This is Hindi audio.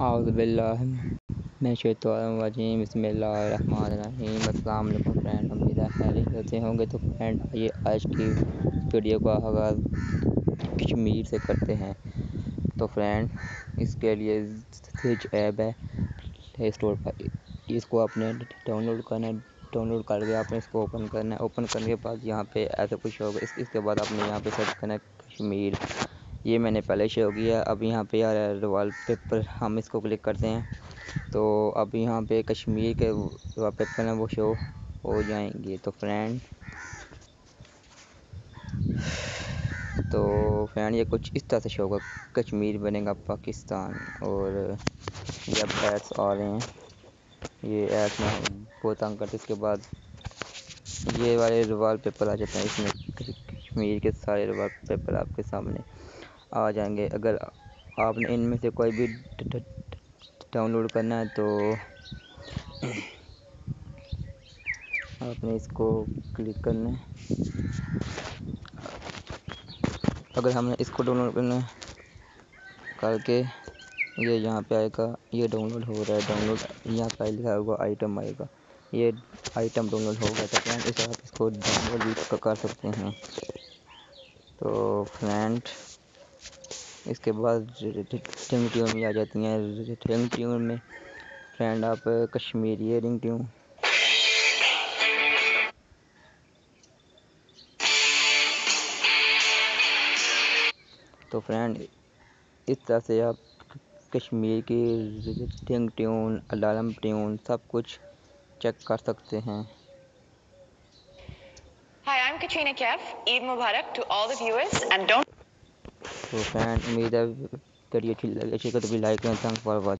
मैं शैतानवाजीम बसमीम अल्लाम फ्रेंड उम्मीद होंगे। तो फ्रेंड ये आज की वीडियो का आगाज़ कश्मीर से करते हैं तो फ्रेंड इसके लिए स्विच ऐप है प्ले स्टोर पर। इसको आपने डाउनलोड करना है डाउनलोड करके आपने इसको ओपन करना है। ओपन करने के बाद यहाँ पे ऐसा कुछ होगा। इस, इसके बाद आपने यहाँ पे सर्च करना है कश्मीर। ये मैंने पहले शो किया अब यहाँ पे यार वाल पेपर हम इसको क्लिक करते हैं। तो अब यहाँ पे कश्मीर के वाल पेपर हैं, वो शो हो जाएँगे। तो फ्रेंड तो फ्रेंड ये कुछ इस तरह से शो होगा। कश्मीर बनेगा पाकिस्तान और जब एड्स आ रहे हैं, ये एड्स में बहुत तंग करते इसके बाद ये वाले वाल पेपर आ जाते हैं। इसमें कश्मीर के सारे वाल पेपर आपके सामने। आ जाएँगे। अगर आपने इनमें से कोई भी डाउनलोड करना है तो आपने इसको क्लिक करना है। अगर हमने इसको डाउनलोड करना है करके ये यहाँ पे आएगा, ये डाउनलोड हो रहा है, डाउनलोड यहाँ पे लिखा हुआ आइटम आएगा। ये आइटम डाउनलोड हो गया तो फ्रेंड, इस आप इसको डाउनलोड भी कर सकते हैं। तो फ्रेंड इसके बाद रिंग ट्यून भी आ जाती हैं। रिंग ट्यून में फ्रेंड आप कश्मीरी रिंग ट्यून तो फ्रेंड इस तरह से आप कश्मीर की रिंग ट्यून अलार्म ट्यून सब कुछ चेक कर सकते हैं। Hi, I'm Katrina Kef. Eid Mubarak to all the viewers and don't तो फ्रेंड उम्मीद है वीडियो अच्छी लगी अच्छी तो भी लाइक करें थैंक फॉर वॉचिंग